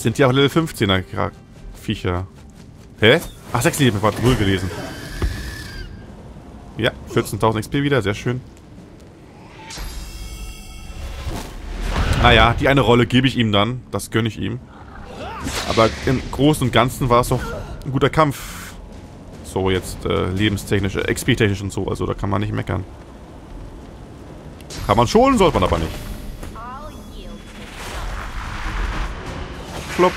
Sind die auch Level 15er Viecher? Hä? Ach, 6 Leben, war wohl gelesen. Ja, 14.000 XP wieder, sehr schön. Naja, die eine Rolle gebe ich ihm dann. Das gönne ich ihm. Aber im Großen und Ganzen war es doch ein guter Kampf. So jetzt äh, lebenstechnisch, äh, XP-technisch und so. Also da kann man nicht meckern. Kann man schon, sollte man aber nicht. Flop.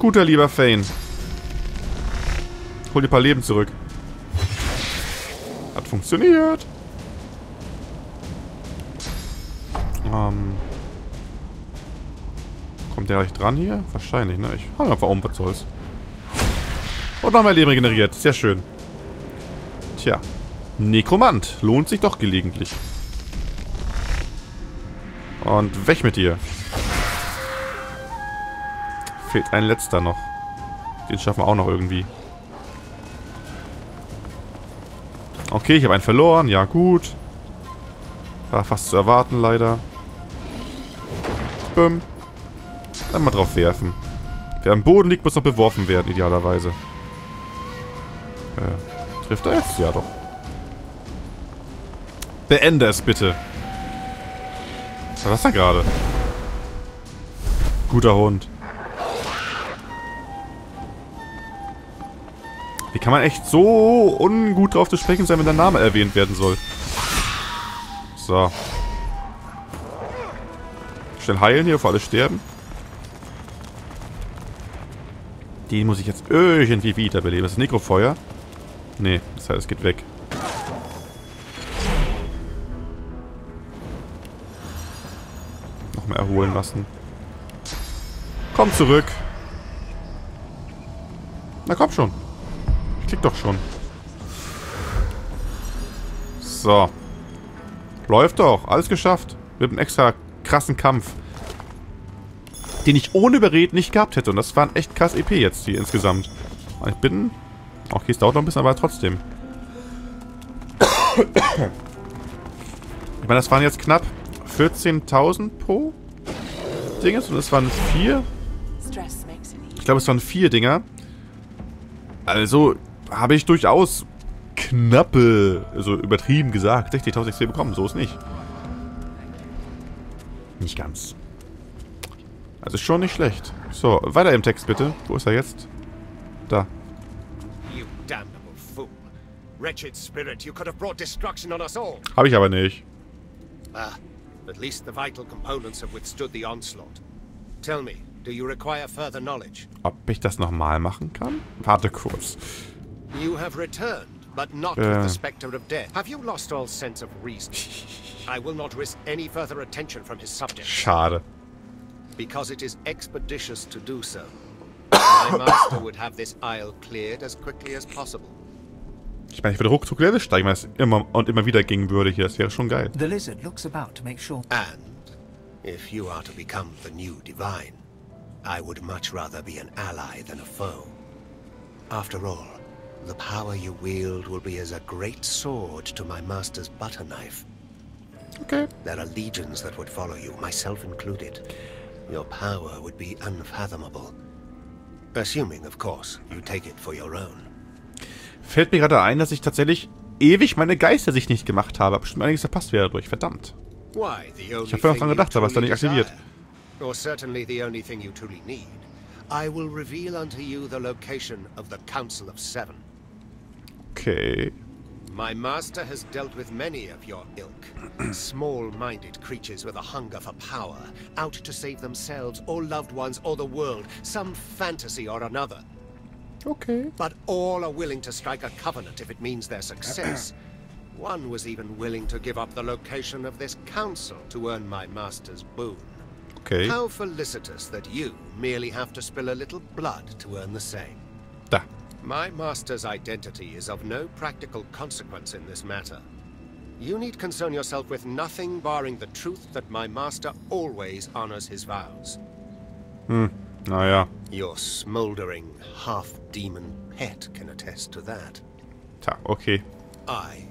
Guter lieber Fane. Hol dir ein paar Leben zurück. Hat funktioniert. Ähm. Kommt der gleich dran hier? Wahrscheinlich, ne? Ich hau einfach um, was soll's. Und noch mehr Leben regeneriert. Sehr schön. Tja. Nekromant. Lohnt sich doch gelegentlich. Und weg mit dir. Fehlt ein letzter noch. Den schaffen wir auch noch irgendwie. Okay, ich habe einen verloren. Ja, gut. War fast zu erwarten, leider. Bum. Dann mal drauf werfen. Wer am Boden liegt, muss noch beworfen werden, idealerweise. Äh, trifft er jetzt? Ja, doch. Beende es bitte. Was war das denn gerade? Guter Hund. Kann man echt so ungut drauf zu sprechen sein, wenn der Name erwähnt werden soll? So. Schnell heilen hier, bevor alle sterben. Den muss ich jetzt irgendwie wiederbeleben. Das ist Nekrofeuer. Nee, das heißt, es geht weg. Nochmal erholen lassen. Komm zurück. Na komm schon. Klick doch schon. So. Läuft doch. Alles geschafft. Mit einem extra krassen Kampf. Den ich ohne Überreden nicht gehabt hätte. Und das waren echt krass EP jetzt hier insgesamt. Ich bin... Okay, es dauert noch ein bisschen, aber trotzdem. Ich meine, das waren jetzt knapp 14.000 pro Dinges. Und es waren vier... Ich glaube, es waren vier Dinger. Also habe ich durchaus knappe, also übertrieben gesagt, 60.000 XP bekommen. So ist nicht. Nicht ganz. Also schon nicht schlecht. So, weiter im Text bitte. Wo ist er jetzt? Da. You damnable fool. Wretched spirit, you could have brought destruction on us all. Hab ich aber nicht. Ah, at least the vital components have withstood the onslaught. Tell me, do you require further knowledge? Ob ich das nochmal machen kann? Warte kurz. You have returned but not uh. with the specter of death. Have you lost all sense of reason? I will not risk any further attention from his subjects. Schade. Because it is expeditious to do so. My master would have this isle cleared as quickly as possible. Ich meine, ich würde ruckzuck Level steigen, weil es immer und immer wieder gingen würde hier. Das wäre schon geil. The lizard looks about to make sure. And if you are to become the new divine, I would much rather be an ally than a foe. After all, The power you wield will be as a great sword to my master's butter knife. Okay. There are legions that would follow you, myself included. Your power would be unfathomable. Assuming, of course, you take it for your own. Fällt mir gerade ein, dass ich tatsächlich ewig meine Geister sich nicht gemacht habe. Bestimmt einiges verpasst wäre dadurch. Verdammt. Ich habe vorher noch dran gedacht, aber es ist dann nicht aktiviert. Or certainly the only thing you truly need. I will reveal unto you the location of the Council of Seven. Okay. My master has dealt with many of your ilk. Small-minded creatures with a hunger for power, out to save themselves or loved ones or the world, some fantasy or another. Okay. But all are willing to strike a covenant if it means their success. One was even willing to give up the location of this council to earn my master's boon. Okay. How felicitous that you merely have to spill a little blood to earn the same. Da. My master's identity is of no practical consequence in this matter. You need concern yourself with nothing barring the truth that my master always honors his vows. Hmm. Oh, yeah. Your smoldering, half-demon pet can attest to that. Ta, okay. I.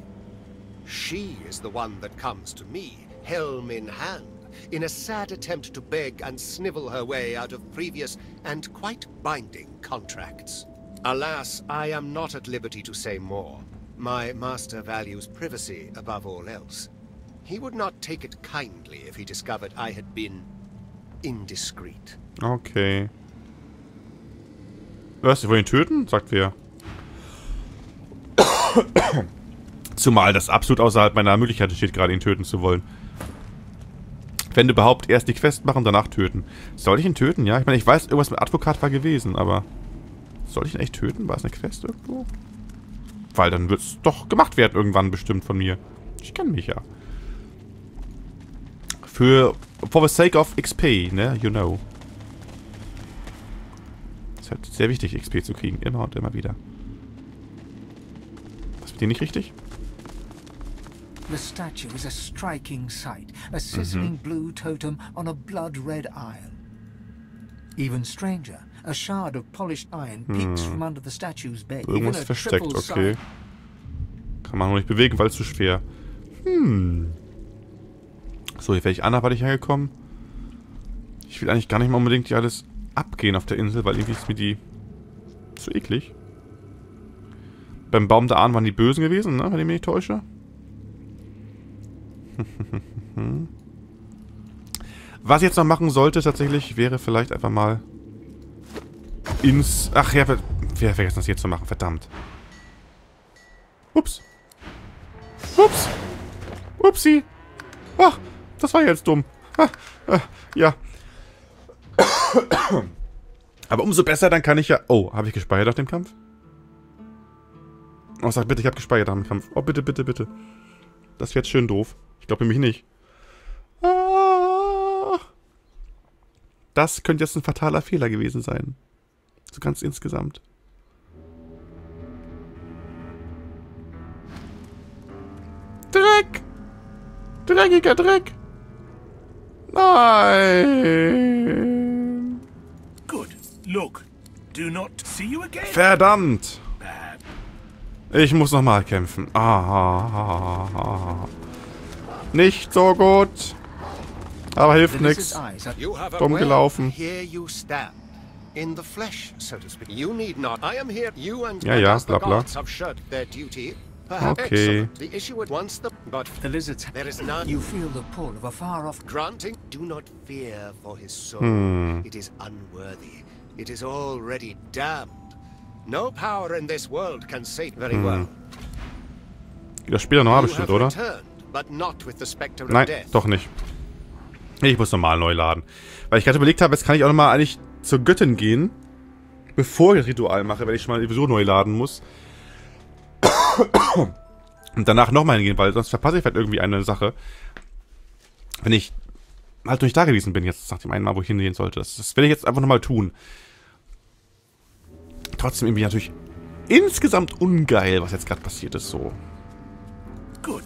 She is the one that comes to me, helm in hand, in a sad attempt to beg and snivel her way out of previous and quite binding contracts. Alas, I am not at liberty to say more. My master values privacy above all else. He would not take it kindly if he discovered I had been indiscreet. Okay. Was, Sie wollen ihn töten? Sagt wer. Zumal das absolut außerhalb meiner Möglichkeit steht, gerade ihn töten zu wollen. Wenn überhaupt, erst die Quest machen, danach töten. Soll ich ihn töten? Ja, ich meine, ich weiß, irgendwas mit Advokat war gewesen, aber... Soll ich ihn echt töten? War es eine Quest irgendwo? Weil dann wird es doch gemacht werden irgendwann bestimmt von mir. Ich kenne mich ja. Für... For the sake of XP, ne? You know. Ist halt sehr wichtig, XP zu kriegen. Immer und immer wieder. Was mit dir nicht richtig? The statue is a striking sight, a sizzling -hmm. blue totem on a blood-red iron. Even stranger, a shard of polished iron peeks hm. from under the statue's bed. Irgendwas versteckt, okay. Kann man noch nicht bewegen, weil es zu schwer. Hm. So, hier wäre ich anderweitig hergekommen. Ich will eigentlich gar nicht mal unbedingt hier alles abgehen auf der Insel, weil irgendwie ist mir die zu eklig. Beim Baum der Ahnen waren die Bösen gewesen, ne? Wenn ich mich nicht täusche. Was ich jetzt noch machen sollte tatsächlich, wäre vielleicht einfach mal ins... Ach ja, wer vergessen das hier zu machen, verdammt. Ups. Ups. Upsi. Ach, das war jetzt dumm. Ah, ah, ja. Aber umso besser, dann kann ich ja... Oh, habe ich gespeichert nach dem Kampf? Oh, sag bitte, ich habe gespeichert nach dem Kampf. Oh, bitte, bitte, bitte. Das wäre jetzt schön doof. Ich glaube nämlich nicht. Ah. Das könnte jetzt ein fataler Fehler gewesen sein. So ganz insgesamt. Dreck! Dreckiger Dreck! Nein! Good. Look. Do not see you again. Verdammt! Ich muss nochmal kämpfen. Ah, Nicht so gut. Aber hilft nichts. Dumm gelaufen. Ja, ja, bla bla. Okay. The issue once the but the lizards there is none. You feel the pull of a far off granting. Do not fear for his soul. Hmm. It is unworthy. It is already damned. No power in this world can save very hm. well. Das Spiel noch bestimmt, oder? Nein, doch nicht. Ich muss nochmal neu laden. Weil ich gerade überlegt habe, jetzt kann ich auch nochmal eigentlich zur Göttin gehen. Bevor ich das Ritual mache, wenn ich schon mal sowieso neu laden muss. Und danach nochmal hingehen, weil sonst verpasse ich halt irgendwie eine Sache. Wenn ich halt nicht da gewesen bin, jetzt nach dem einen Mal, wo ich hingehen sollte. Das, das werde ich jetzt einfach nochmal tun trotzdem irgendwie natürlich insgesamt ungeil, was jetzt gerade passiert ist, so. Gut.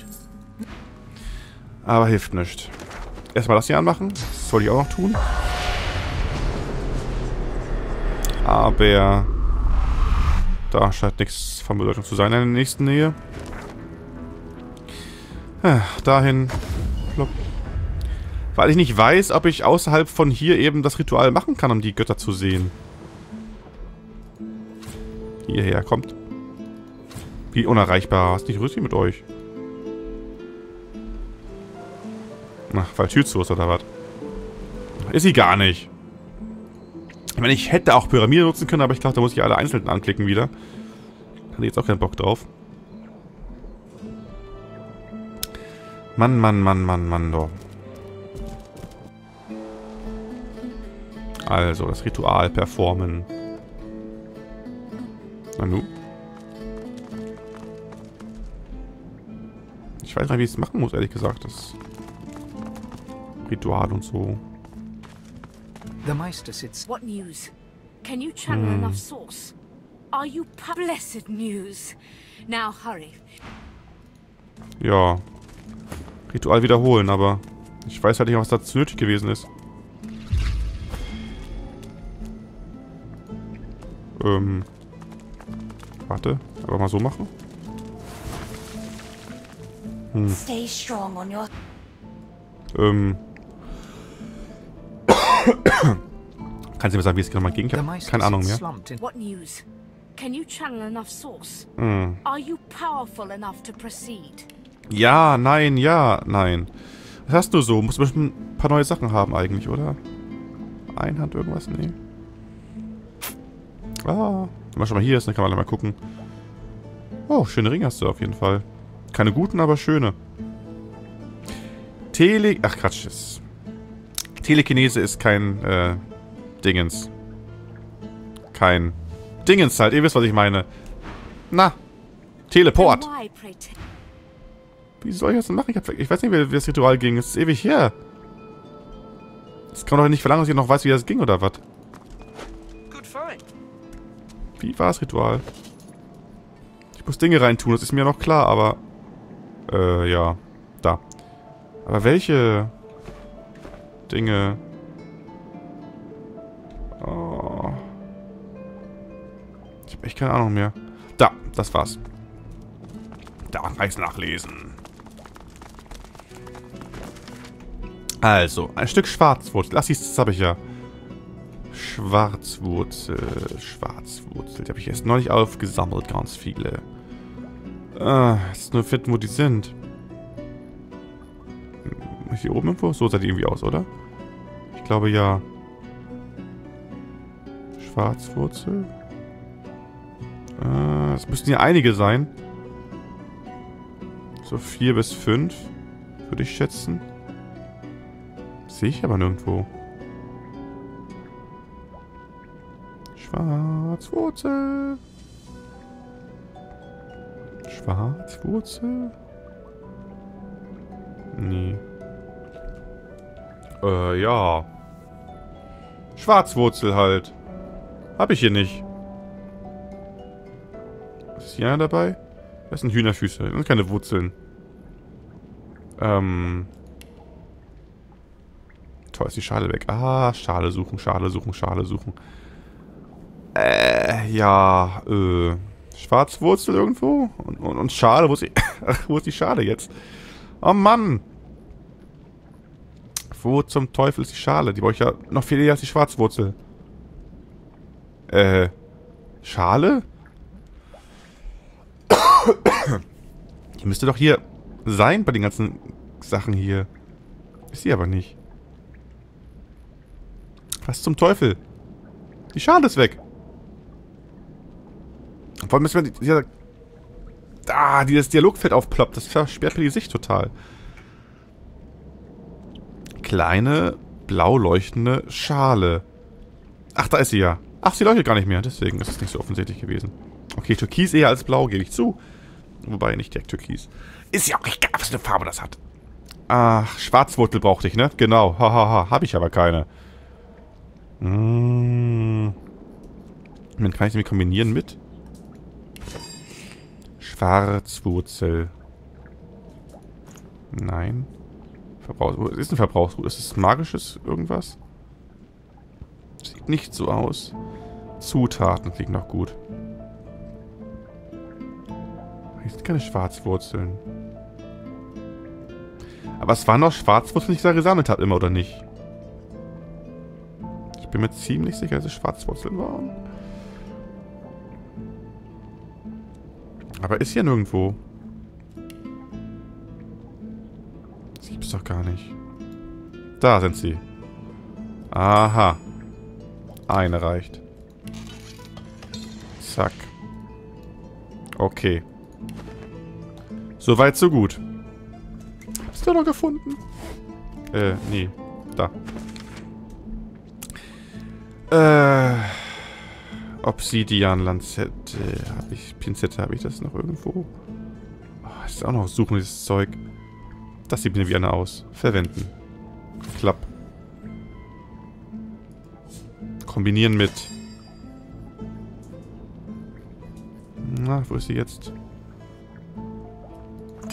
Aber hilft nicht. Erstmal das hier anmachen. Das soll ich auch noch tun. Aber da scheint nichts von Bedeutung zu sein in der nächsten Nähe. Ja, dahin. Plopp. Weil ich nicht weiß, ob ich außerhalb von hier eben das Ritual machen kann, um die Götter zu sehen hierher kommt. Wie unerreichbar. Ist nicht rüstig mit euch? Ach, weil Tür zu ist oder was? Ist sie gar nicht. Ich meine, ich hätte auch Pyramide nutzen können, aber ich glaube, da muss ich alle einzeln anklicken wieder. Hatte jetzt auch keinen Bock drauf. Mann, Mann, Mann, Mann, Mann, doch. Also, das Ritual performen. Nanu? Ich weiß nicht, wie ich es machen muss, ehrlich gesagt. Das Ritual und so. The Meister sits. What news? Can you channel hm. enough source? Are you blessed news? Now hurry. Ja. Ritual wiederholen, aber ich weiß halt nicht, was dazu nötig gewesen ist. Ähm. Warte, aber mal so machen. Hm. Ähm. Kannst du mir sagen, wie es genau ging? Ich habe keine Ahnung mehr. What news? Can you channel enough source? Hm. Are you powerful enough to proceed? Ja, nein, ja, nein. Was hast du so? Muss bestimmt ein paar neue Sachen haben eigentlich, oder? Einhand irgendwas? Nee. Ah, wenn man schon mal hier ist, dann kann man mal gucken. Oh, schöne Ringe hast du auf jeden Fall. Keine guten, aber schöne. Tele... Ach, Quatsch. Telekinese ist kein, äh, Dingens. Kein Dingens halt. Ihr wisst, was ich meine. Na. Teleport. Wie soll ich das denn machen? Ich, hab, ich weiß nicht, wie, wie das Ritual ging. Es ist ewig her. Das kann man doch nicht verlangen, dass ich noch weiß, wie das ging, oder was? Wie war das Ritual? Ich muss Dinge reintun, das ist mir noch klar, aber... Äh, ja. Da. Aber welche... Dinge... Oh. Ich habe echt keine Ahnung mehr. Da, das war's. Da kann ich's nachlesen. Also, ein Stück Schwarzwurzel. Lass das habe ich ja. Schwarzwurzel, Schwarzwurzel. Die habe ich erst neulich aufgesammelt, ganz viele. Ah, jetzt nur finden, wo die sind. Hier oben irgendwo? So sah die irgendwie aus, oder? Ich glaube ja. Schwarzwurzel. Äh, es müssten ja einige sein. So vier bis fünf, würde ich schätzen. Sehe ich aber nirgendwo. Schwarzwurzel. Schwarzwurzel? Nee. Äh, ja. Schwarzwurzel halt. Hab ich hier nicht. Ist hier einer dabei? Das sind Hühnerfüße. Das sind keine Wurzeln. Ähm. Toll, ist die Schale weg. Ah, Schale suchen, Schale suchen, Schale suchen. Äh, ja, äh. Schwarzwurzel irgendwo? Und, und, und Schale, wo ist, die, wo ist die Schale jetzt? Oh Mann! Wo zum Teufel ist die Schale? Die brauche ich ja noch viel eher als die Schwarzwurzel. Äh, Schale? Die müsste doch hier sein bei den ganzen Sachen hier. Ist sie aber nicht. Was zum Teufel? Die Schale ist weg. Vor allem müssen wir dieser... Ah, dieses Dialogfeld aufploppt. Das versperrt mir die Sicht total. Kleine, blau leuchtende Schale. Ach, da ist sie ja. Ach, sie leuchtet gar nicht mehr. Deswegen ist es nicht so offensichtlich gewesen. Okay, Türkis eher als blau, gebe ich zu. Wobei, nicht direkt Türkis. Ist ja auch egal, was für eine Farbe das hat. Ach, Schwarzwurzel brauchte ich, ne? Genau. Hahaha. Ha, ha. Habe ich aber keine. Mmh. Dann kann ich sie kombinieren mit Schwarzwurzel. Nein. Verbrauch Was ist ein Verbrauchsgut? Ist es magisches irgendwas? Sieht nicht so aus. Zutaten klingt noch gut. Hier sind keine Schwarzwurzeln. Aber es waren doch Schwarzwurzeln, die ich da gesammelt habe, immer, oder nicht? Ich bin mir ziemlich sicher, dass es Schwarzwurzeln waren. Aber ist hier nirgendwo. Doch gar nicht. Da sind sie. Aha. Eine reicht. Zack. Okay. Soweit, so gut. Hast du noch gefunden? Äh, nee. Da. Äh... Obsidian-Lanzette. Habe ich. Pinzette, habe ich das noch irgendwo? Oh, ist auch noch suchen, dieses Zeug. Das sieht mir wie eine aus. Verwenden. Klapp. Kombinieren mit. Na, wo ist sie jetzt?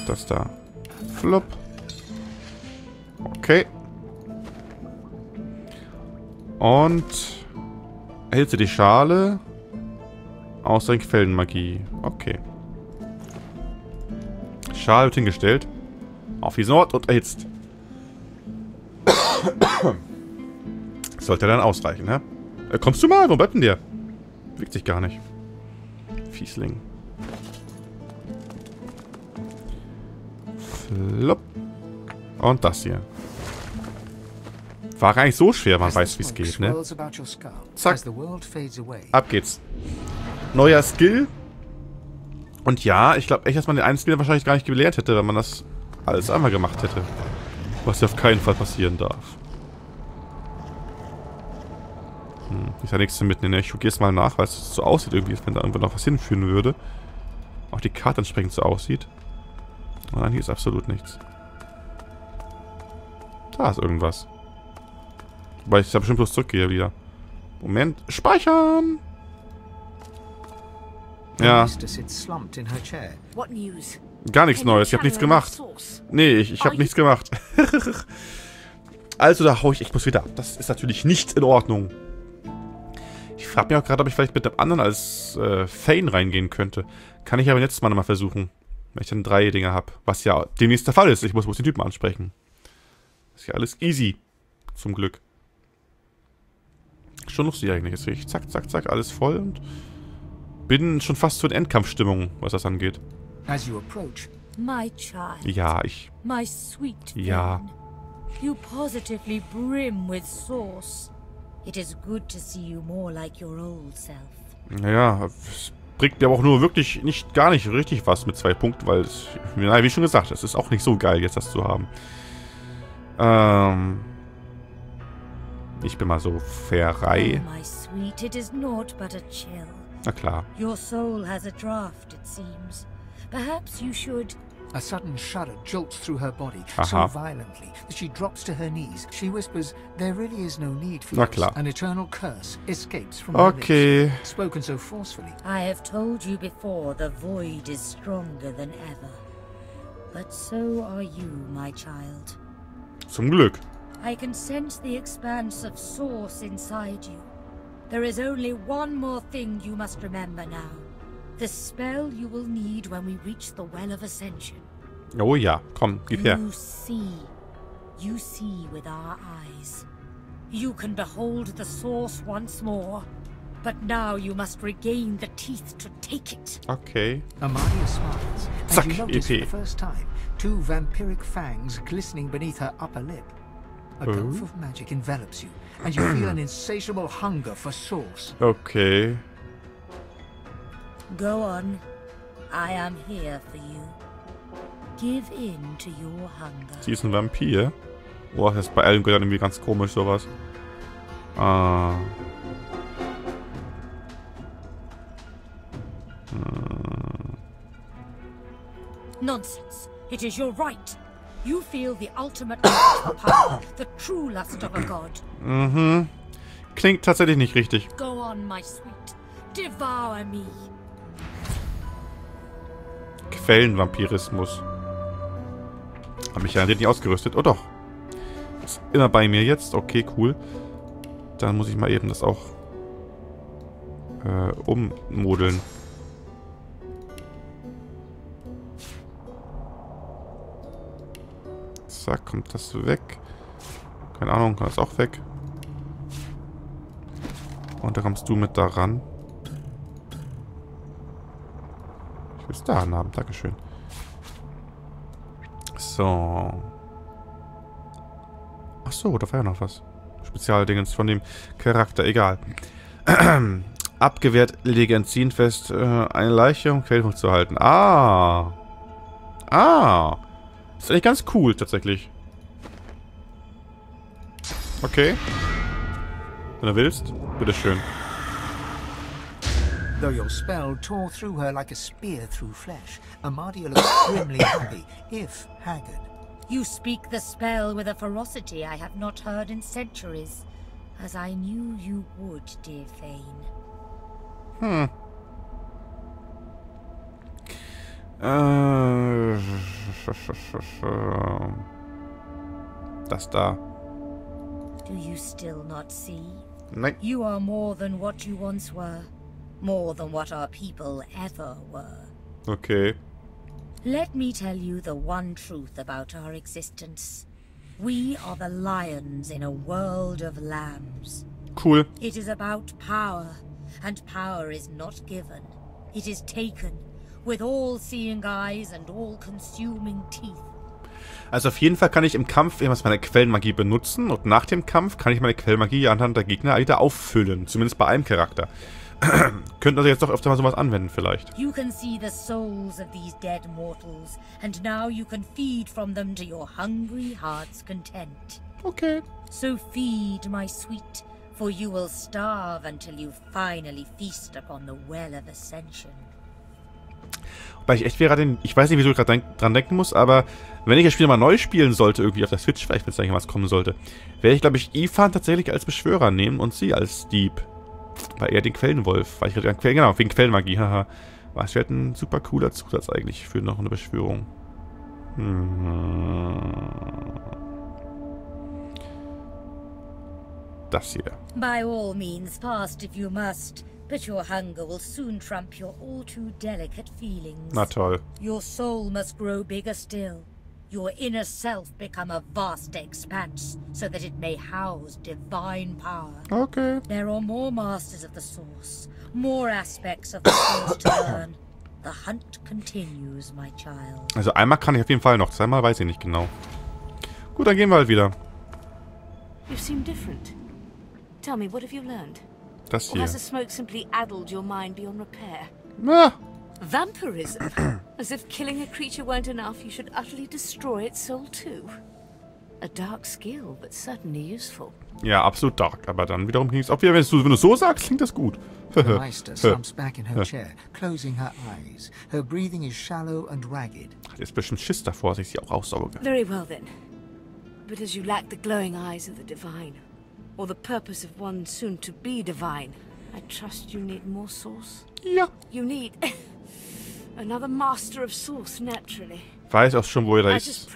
Das da. Flop. Okay. Und du die Schale? Außer Quellenmagie. Okay. Schale wird hingestellt. Auf die Nord und erhitzt. sollte dann ausreichen, hä? Äh, kommst du mal? Wo bleibt denn der? Bewegt sich gar nicht. Fiesling. Flop. Und das hier. War gar nicht so schwer, man weiß, wie es geht, ne? Zack. Ab geht's. Neuer Skill. Und ja, ich glaube echt, dass man den einen Skill wahrscheinlich gar nicht gelehrt hätte, wenn man das alles einmal gemacht hätte. Was ja auf keinen Fall passieren darf. Hm, ist ja nichts zu mitnehmen. Ne? Ich gucke jetzt mal nach, weil es so aussieht irgendwie, als wenn da irgendwo noch was hinführen würde. Auch die Karte entsprechend so aussieht. Oh nein, hier ist absolut nichts. Da ist irgendwas. Weil ich da bestimmt bloß zurückgehe wieder. Moment. Speichern! Ja. Gar nichts Neues. Ich habe nichts gemacht. Nee, ich, ich habe nichts gemacht. also, da hau ich echt bloß wieder ab. Das ist natürlich nicht in Ordnung. Ich frage mich auch gerade, ob ich vielleicht mit dem anderen als äh, Fane reingehen könnte. Kann ich aber letztes Mal nochmal versuchen. Wenn ich dann drei Dinge habe. Was ja demnächst der Fall ist. Ich muss bloß den Typen ansprechen. Ist ja alles easy. Zum Glück. Schon lustig eigentlich. Jetzt ich zack, zack, zack, alles voll und bin schon fast zur Endkampfstimmung, was das angeht. As you approach, my child. Ja, ich. My sweet ja. You positively brim with sauce. It is good to see you more like your old self. Naja, es bringt mir aber auch nur wirklich nicht, gar nicht richtig was mit zwei Punkten, weil, es, wie schon gesagt, es ist auch nicht so geil, jetzt das zu haben. Ähm, ich bin mal so frei. Na klar. Your soul has a draft, it seems. Perhaps you should a sudden shudder jolts through her body Aha. so uh-huh. violently that she drops to her knees. She whispers, "There really is no need for this." An eternal curse escapes from okay. her lips, spoken so forcefully. I have told you before, the void is stronger than ever. But so are you, my child. Zum Glück. I can sense the expanse of source inside you. There is only one more thing you must remember now. The spell you will need when we reach the Well of Ascension. Oh ja, komm, gib her. You see. You see with our eyes. You can behold the source once more. But now you must regain the teeth to take it. Okay. Amalia smiles. Zack, and you notice EP. for the first time two vampiric fangs glistening beneath her upper lip. A oh. gulf of magic envelops you, and you feel an insatiable hunger for source. Okay. Go on. I am here for you. Give in to your hunger. Sie ist ein Vampir. Boah, das ist bei allen Göttern irgendwie ganz komisch sowas. Ah. Hm. Nonsense. It is your right. You feel the ultimate power, the true lust of a god. Mhm. Klingt tatsächlich nicht richtig. Go on, my sweet. Devour me. Quellenvampirismus. Habe ich ja nicht ausgerüstet. Oh doch. Ist immer bei mir jetzt. Okay, cool. Dann muss ich mal eben das auch äh, ummodeln. Zack, kommt das weg. Keine Ahnung, kommt das auch weg. Und da kommst du mit daran. Ich da haben. Dankeschön. So. Ach so, da war ja noch was. Spezialdingens von dem Charakter. Egal. Abgewehrt, lege entziehen fest, äh, eine Leiche um Quellpunkt zu halten. Ah. Ah. Ist eigentlich ganz cool, tatsächlich. Okay. Wenn du willst, bitteschön. Though your spell tore through her like a spear through flesh, Amadia looks grimly happy, if haggard. You speak the spell with a ferocity I have not heard in centuries, as I knew you would, dear Thane. Hmm. Äh, das da. Do you still not see? Nein. You are more than what you once were. More than what our people ever were. Okay. Let me tell you the one truth about our existence. We are the lions in a world of lambs. Cool. It is about power, and power is not given. It is taken, with all-seeing eyes and all-consuming teeth. Also auf jeden Fall kann ich im Kampf irgendwas meine Quellenmagie benutzen und nach dem Kampf kann ich meine Quellenmagie anhand der Gegner wieder auffüllen. Zumindest bei einem Charakter. Könnten also jetzt doch öfter mal sowas anwenden vielleicht. You can see the souls of these dead mortals, and now you can feed from them to your hungry heart's content. Okay. So feed, my sweet, for you will starve until you finally feast upon the Well of Ascension. Weil ich echt gerade ich weiß nicht, wieso ich gerade denk, dran denken muss, aber wenn ich das Spiel mal neu spielen sollte, irgendwie auf der Switch, vielleicht wenn es da irgendwas kommen sollte, werde ich, glaube ich, Ifan tatsächlich als Beschwörer nehmen und sie als Dieb. Weil er den Quellenwolf, weil ich gerade, genau, wegen Quellenmagie, haha. Was wäre halt ein super cooler Zusatz eigentlich für noch eine Beschwörung. Hm. Das hier. By all means, fast if you must. But your hunger will soon trump your all too delicate feelings. Na toll. Your soul must grow bigger still. Your inner self become a vast expanse, so that it may house divine power. Okay. There are more masters of the source, more aspects of the source to learn. The hunt continues, my child. Also einmal kann ich auf jeden Fall noch, zweimal weiß ich nicht genau. Gut, dann gehen wir halt wieder. You seem different. Tell me, what have you learned? Das Or has the smoke simply addled your mind beyond repair? Ah, Vampirism? As if killing a creature weren't enough, you should utterly destroy its soul too. A dark skill, but certainly useful. ja, absolut dark. Aber dann wiederum klingt es auch wieder, wenn du, wenn du so sagst, klingt das gut. The Meister slumps back in her chair, closing her eyes. Her breathing is shallow and ragged. Hat jetzt bestimmt Schiss davor, dass ich sie auch aussauge. Very well then. But as you lack the glowing eyes of the divine, or the purpose of one soon to be divine, I trust you need more source. Ja. You need another master of source, naturally. Weiß auch schon, wo er da ist.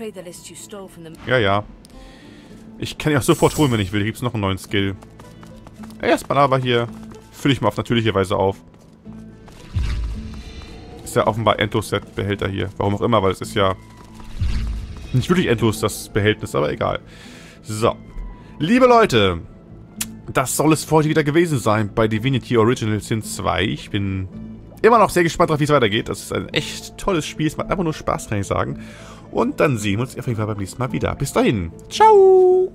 Ja, ja. Ich kann ihn auch sofort holen, wenn ich will. Hier gibt es noch einen neuen Skill. Erstmal aber hier fülle ich mal auf natürliche Weise auf. Ist ja offenbar endlos der Behälter hier. Warum auch immer, weil es ist ja nicht wirklich endlos das Behältnis, aber egal. So. Liebe Leute, das soll es für heute wieder gewesen sein bei Divinity Original Sin 2. Ich bin immer noch sehr gespannt darauf, wie es weitergeht. Das ist ein echt tolles Spiel. Es macht einfach nur Spaß, kann ich sagen. Und dann sehen wir uns auf jeden Fall beim nächsten Mal wieder. Bis dahin. Ciao.